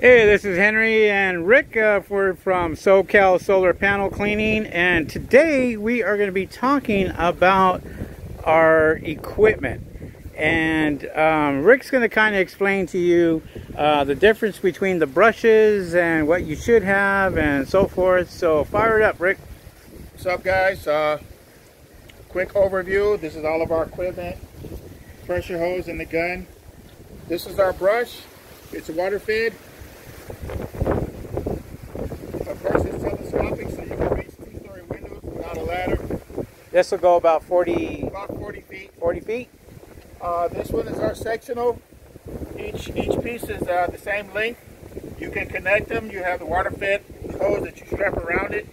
Hey, this is Henry and Rick uh, for, from SoCal Solar Panel Cleaning, and today we are going to be talking about our equipment. And um, Rick's going to kind of explain to you uh, the difference between the brushes and what you should have and so forth. So fire it up, Rick. What's up, guys? Uh, quick overview. This is all of our equipment. Pressure hose and the gun. This is our brush. It's a water fed. A brush is telescopic, so you can reach two-story windows without a ladder. This will go about 40, About 40 feet. 40 feet. Uh, this one is our sectional. Each each piece is uh, the same length. You can connect them. You have the water fed hose that you strap around it.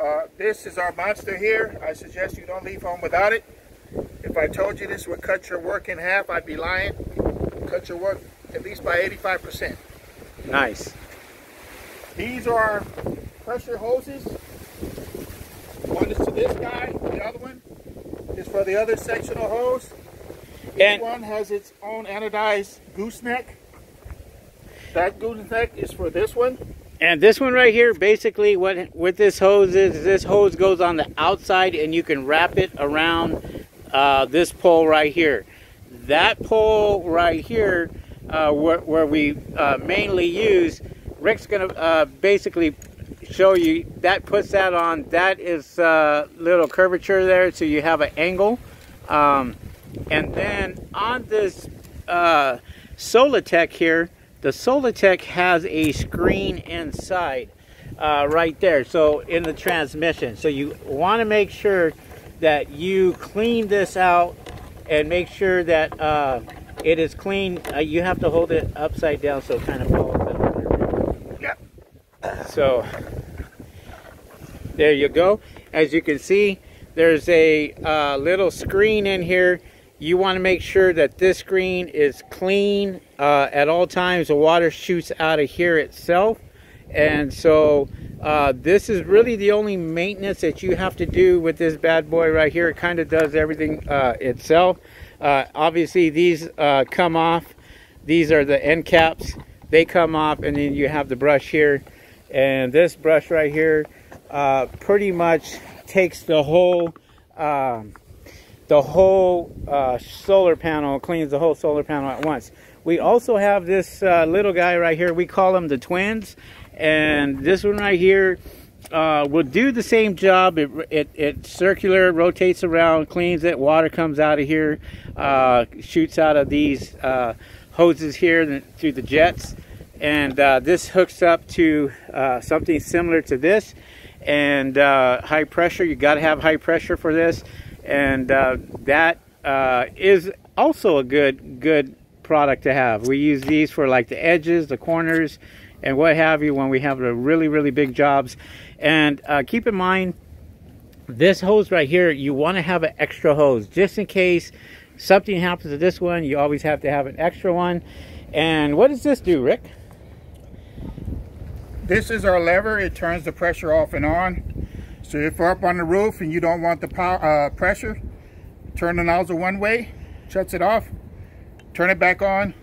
Uh, this is our monster here. I suggest you don't leave home without it. If I told you this would cut your work in half, I'd be lying. Cut your work at least by 85%. Nice. These are our pressure hoses. To this guy, the other one is for the other sectional hose. Each And- one has its own anodized gooseneck. That gooseneck is for this one. And this one right here, basically what what this hose is, is this hose goes on the outside and you can wrap it around uh, this pole right here. That pole right here, uh, where, where we uh, mainly use, Rick's gonna uh, basically show you, that puts that on, that is uh, little curvature there so you have an angle. Um, and then on this uh, Sola-tec here, the Sola-tec has a screen inside uh, right there. So in the transmission. So you want to make sure that you clean this out and make sure that uh, it is clean. Uh, you have to hold it upside down so it kind of. Yeah. So there you go. As you can see, there's a uh, little screen in here. You want to make sure that this screen is clean uh, at all times. The water shoots out of here itself. And so uh, this is really the only maintenance that you have to do with this bad boy right here. It kind of does everything uh, itself. Uh, obviously, these uh, come off. These are the end caps. They come off, and then you have the brush here. And this brush right here uh, pretty much takes the whole um, the whole uh, solar panel, cleans the whole solar panel at once. We also have this uh, little guy right here. We call them the twins, and this one right here uh, will do the same job. It, it, it circular, rotates around, cleans it. Water comes out of here, uh, shoots out of these uh, hoses here through the jets, and uh, this hooks up to uh, something similar to this. And uh, high pressure, you got to have high pressure for this, and uh, that uh, is also a good good product to have. We use these for like the edges, the corners, and what have you when we have the really really big jobs. And uh, keep in mind, this hose right here, you want to have an extra hose just in case something happens to this one. You always have to have an extra one. And what does this do, Rick? This is our lever. It turns the pressure off and on. So if you're up on the roof and you don't want the power, uh, pressure, turn the nozzle one way, shuts it off, turn it back on,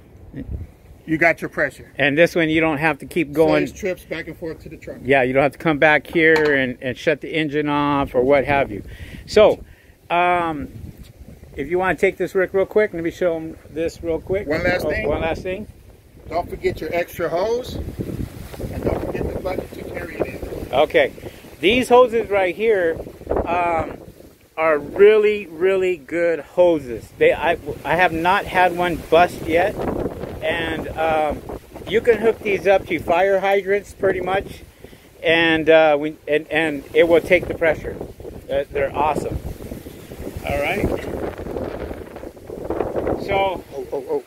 you got your pressure. And this one, you don't have to keep going. Saves trips back and forth to the truck. Yeah, you don't have to come back here and, and shut the engine off or what have you. So, um, if you want to take this, Rick, real quick, let me show them this real quick. One last Oh, thing. One last thing. Don't forget your extra hose, and don't forget the button to carry it in. Okay, these hoses right here um, are really, really good hoses. They, I, I have not had one bust yet, and um, you can hook these up to fire hydrants pretty much, and uh, we, and and it will take the pressure. They're, they're awesome. All right. So Oh, oh, oh.